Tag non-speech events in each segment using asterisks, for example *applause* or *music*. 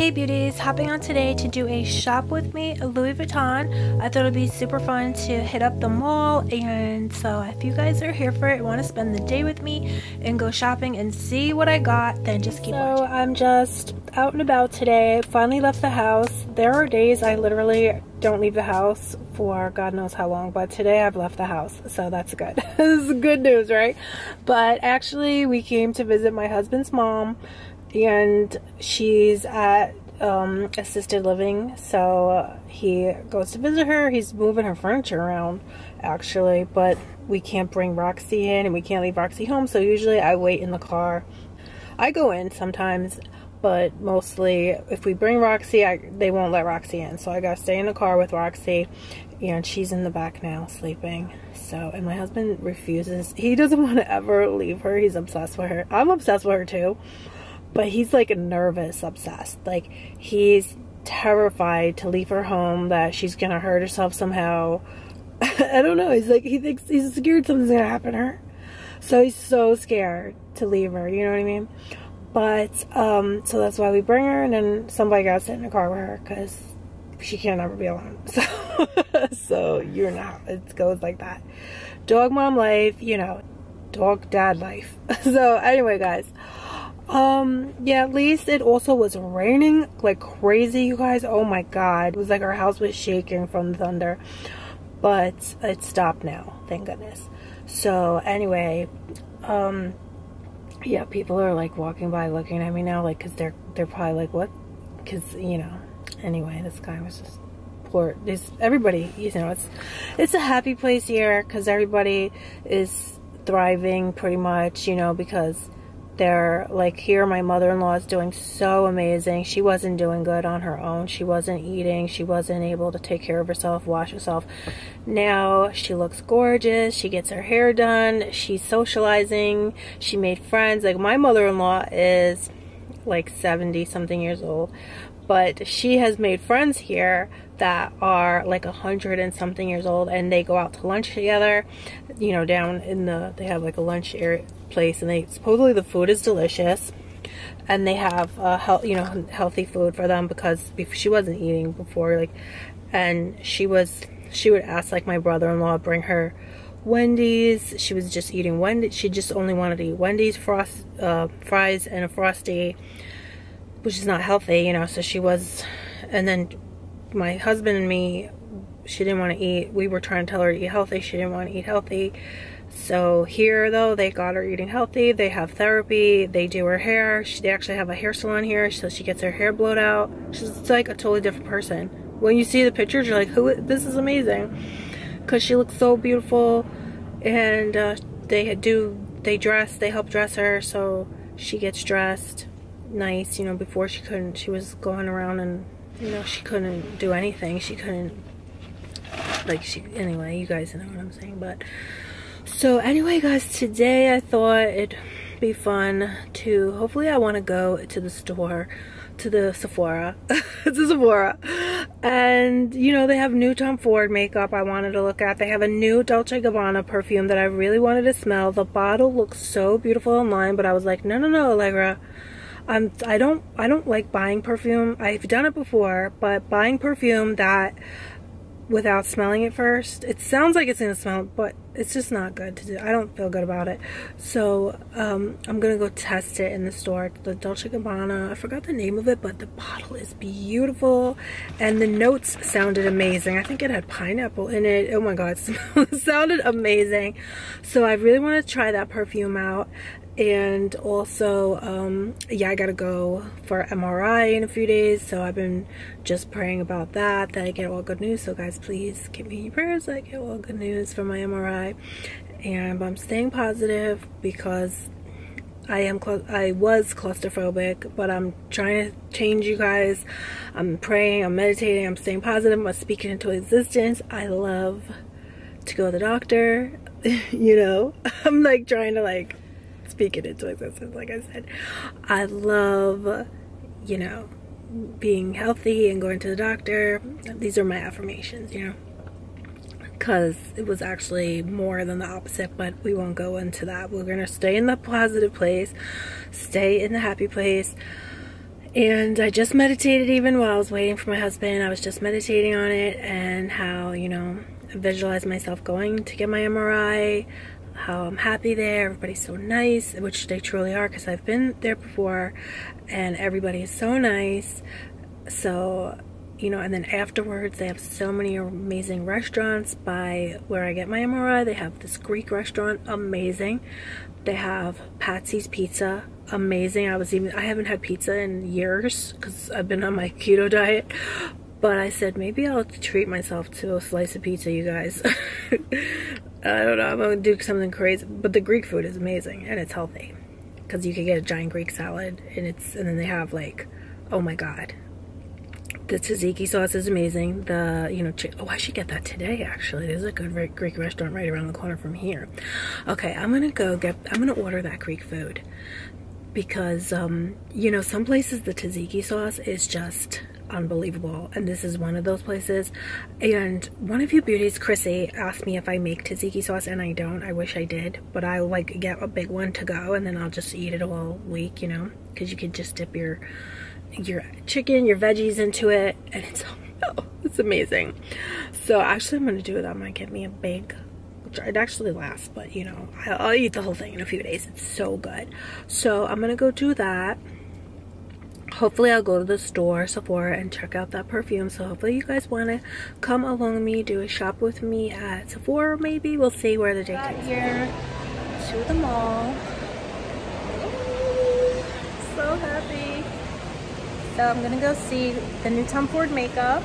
Hey beauties, hopping on today to do a shop with me at Louis Vuitton. I thought it'd be super fun to hit up the mall and so if you guys are here for it, want to spend the day with me and go shopping and see what I got, then just keep so watching. I'm just out and about today. Finally left the house. There are days I literally don't leave the house for God knows how long, but today I've left the house, so that's good. *laughs* this is good news, right? But actually we came to visit my husband's mom and she's at um, assisted living so he goes to visit her. He's moving her furniture around actually but we can't bring Roxy in and we can't leave Roxy home so usually I wait in the car. I go in sometimes but mostly if we bring Roxy I, they won't let Roxy in. So I gotta stay in the car with Roxy and she's in the back now sleeping. So and my husband refuses. He doesn't *laughs* want to ever leave her. He's obsessed with her. I'm obsessed with her too but he's like a nervous obsessed. Like he's terrified to leave her home that she's gonna hurt herself somehow. *laughs* I don't know he's like he thinks he's scared something's gonna happen to her. So he's so scared to leave her you know what i mean? But um so that's why we bring her and then somebody got sit in the car with her because she can't ever be alone. *laughs* So so you're not it goes like that. Dog mom life you know dog dad life. *laughs* So anyway guys um, yeah, at least it also was raining like crazy, you guys. Oh my god. It was like our house was shaking from thunder. But it stopped now, thank goodness. So anyway, um, yeah, people are like walking by looking at me now, like, cause they're, they're probably like, what? Cause, you know, anyway, this guy was just poor. This, everybody, you know, it's, it's a happy place here, cause everybody is thriving pretty much, you know, because they're like here my mother-in-law is doing so amazing. She wasn't doing good on her own. She wasn't eating. She wasn't able to take care of herself wash herself. Now she looks gorgeous. She gets her hair done. She's socializing. She made friends. Like my mother-in-law is like 70 something years old. But she has made friends here that are like a hundred and something years old and they go out to lunch together you know down in the they have like a lunch area place and they supposedly the food is delicious and they have uh, health, you know, healthy food for them because she wasn't eating before, like, and she was, she would ask like my brother-in-law bring her Wendy's. She was just eating Wendy's. She just only wanted to eat Wendy's frost, uh, fries and a frosty, which is not healthy, you know. So she was, and then my husband and me, she didn't want to eat. We were trying to tell her to eat healthy. She didn't want to eat healthy. So here though, they got her eating healthy. They have therapy. They do her hair. She, they actually have a hair salon here, so she gets her hair blowed out. She's like a totally different person. When you see the pictures, you're like, "Who? This is amazing," because she looks so beautiful. And uh, they do, they dress, they help dress her, so she gets dressed nice. You know, before she couldn't, she was going around and you know she couldn't do anything. She couldn't like she anyway. You guys know what I'm saying, but so anyway guys today i thought it'd be fun to hopefully i want to go to the store to the sephora *laughs* to sephora and you know they have new tom ford makeup i wanted to look at they have a new dolce gabbana perfume that i really wanted to smell the bottle looks so beautiful online but i was like no no no Alegra I'm, I don't I don't like buying perfume. I've done it before, but buying perfume that without smelling it first. It sounds like it's gonna smell, but it's just not good to do. I don't feel good about it. So um, I'm gonna go test it in the store. The Dolce Gabbana, I forgot the name of it, but the bottle is beautiful. And the notes sounded amazing. I think it had pineapple in it. Oh my God, *laughs* it sounded amazing. So I really wanna try that perfume out and also um, yeah I gotta go for MRI in a few days so I've been just praying about that that I get all good news. So guys please keep me your prayers I get all good news for my MRI and I'm staying positive because I am I was claustrophobic but I'm trying to change you guys. I'm praying I'm meditating I'm staying positive I'm speaking into existence. I love to go to the doctor *laughs* you know? *laughs* I'm like trying to like speak it into existence, like I said. I love, you know, being healthy and going to the doctor. These are my affirmations, you know. Because it was actually more than the opposite, but we won't go into that. We're going to stay in the positive place, stay in the happy place, And I just meditated even while I was waiting for my husband. I was just meditating on it and how, you know, I visualize myself going to get my MRI, how I'm happy there. Everybody's so nice, which they truly are because I've been there before and everybody is so nice. So, you know, and then afterwards they have so many amazing restaurants by where I get my MRI. They have this Greek restaurant, amazing. They have Patsy's Pizza, amazing. I was even I haven't had pizza in years because I've been on my keto diet. But I said maybe I'll treat myself to a slice of pizza, you guys. *laughs* I don't know. I'm gonna do something crazy. But the Greek food is amazing and it's healthy because you can get a giant Greek salad and it's and then they have like, oh my god, the tzatziki sauce is amazing. The, you know, oh, I should get that today, actually. There's a good Greek restaurant right around the corner from here. Okay, I'm gonna go get, I'm gonna order that Greek food because um, you know some places the tzatziki sauce is just unbelievable. And this is one of those places. And one of you beauties Chrissy asked me if I make tzatziki sauce and I don't. I wish I did but I like get a big one to go and then I'll just eat it all week you know because you could just dip your your chicken your veggies into it and it's *laughs* oh, it's amazing. So actually I'm gonna do it. I'm gonna get me a big which it actually lasts but you know I'll eat the whole thing in a few days. It's so good. So I'm gonna go do that hopefully I'll go to the store Sephora and check out that perfume. So hopefully you guys want to come along with me do a shop with me at Sephora maybe. We'll see where the day Got takes here to the mall. So happy. So I'm gonna go see the new Tom Ford makeup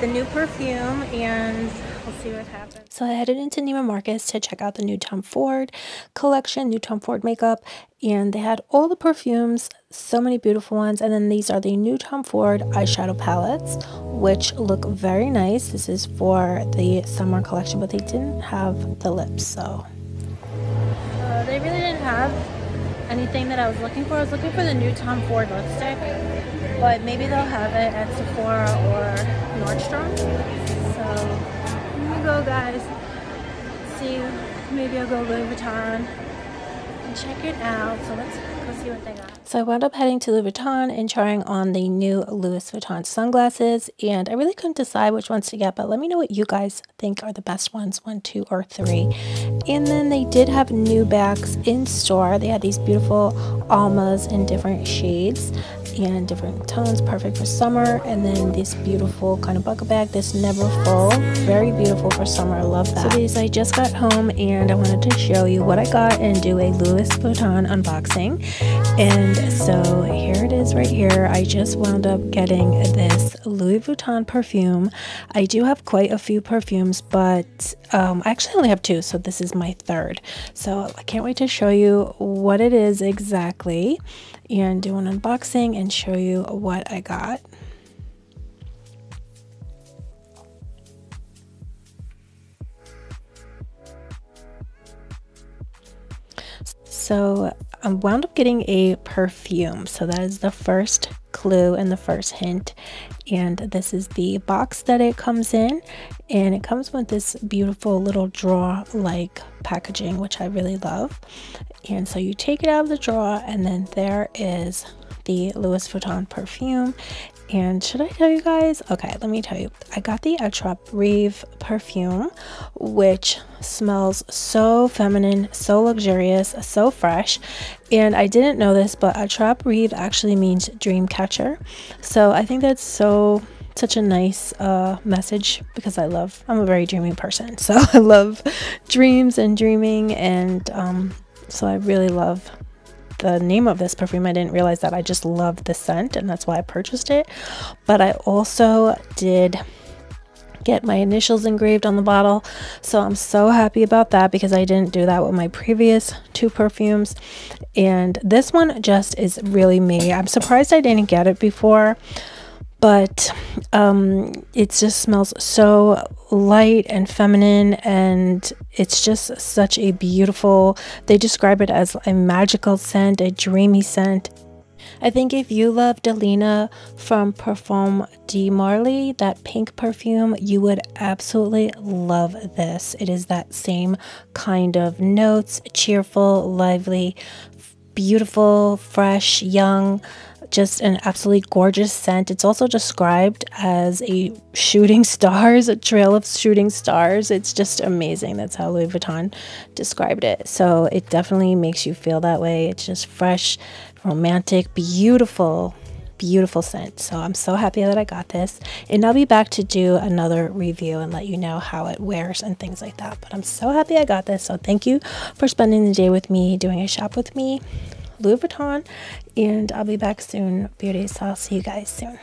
the new perfume and we'll see what happens so I headed into Neiman Marcus to check out the new Tom Ford collection, new Tom Ford makeup, and they had all the perfumes, so many beautiful ones. And then these are the new Tom Ford eyeshadow palettes, which look very nice. This is for the summer collection, but they didn't have the lips, so. Uh, they really didn't have anything that I was looking for. I was looking for the new Tom Ford lipstick, but maybe they'll have it at Sephora or Nordstrom. So go, guys. See, maybe I'll go Louis Vuitton and check it out. So let's go see what they got. So I wound up heading to Louis Vuitton and trying on the new Louis Vuitton sunglasses. And I really couldn't decide which ones to get, but let me know what you guys think are the best ones, one, two, or three. And then they did have new bags in store. They had these beautiful almas in different shades and different tones, perfect for summer. And then this beautiful kind of bucket bag, this never full, very beautiful for summer. I love that. So these I just got home and I wanted to show you what I got and do a Louis Vuitton unboxing. And so here it is right here. I just wound up getting this Louis Vuitton perfume. I do have quite a few perfumes, but um, I actually only have two, so this is my third. So I can't wait to show you what it is exactly and do an unboxing and show you what I got. So I wound up getting a perfume. So that is the first clue and the first hint. And this is the box that it comes in. And it comes with this beautiful little drawer like packaging, which I really love. And so you take it out of the drawer, and then there is the Louis Vuitton perfume. And should I tell you guys? Okay, let me tell you. I got the Attrape Reves perfume, which smells so feminine, so luxurious, so fresh. And I didn't know this, but Attrape Reves actually means dream catcher. So I think that's so such a nice uh, message because I love, I'm a very dreamy person. *laughs* So I love dreams and dreaming. And um, so I really love the name of this perfume. I didn't realize that. I just love the scent and that's why I purchased it. But I also did get my initials engraved on the bottle. So I'm so happy about that because I didn't do that with my previous two perfumes. And this one just is really me. I'm surprised I didn't get it before but um, it just smells so light and feminine and it's just such a beautiful they describe it as a magical scent a dreamy scent I think if you love Delina from Parfum de Marly, that pink perfume, you would absolutely love this. It is that same kind of notes, cheerful, lively, beautiful, fresh, young, just an absolutely gorgeous scent. It's also described as a shooting stars, a trail of shooting stars. It's just amazing. That's how Louis Vuitton described it. So it definitely makes you feel that way. It's just fresh, romantic, beautiful beautiful scent. So I'm so happy that I got this. And I'll be back to do another review and let you know how it wears and things like that. But I'm so happy I got this. So thank you for spending the day with me, doing a shop with me, Louis Vuitton. And I'll be back soon, beauties. I'll see you guys soon.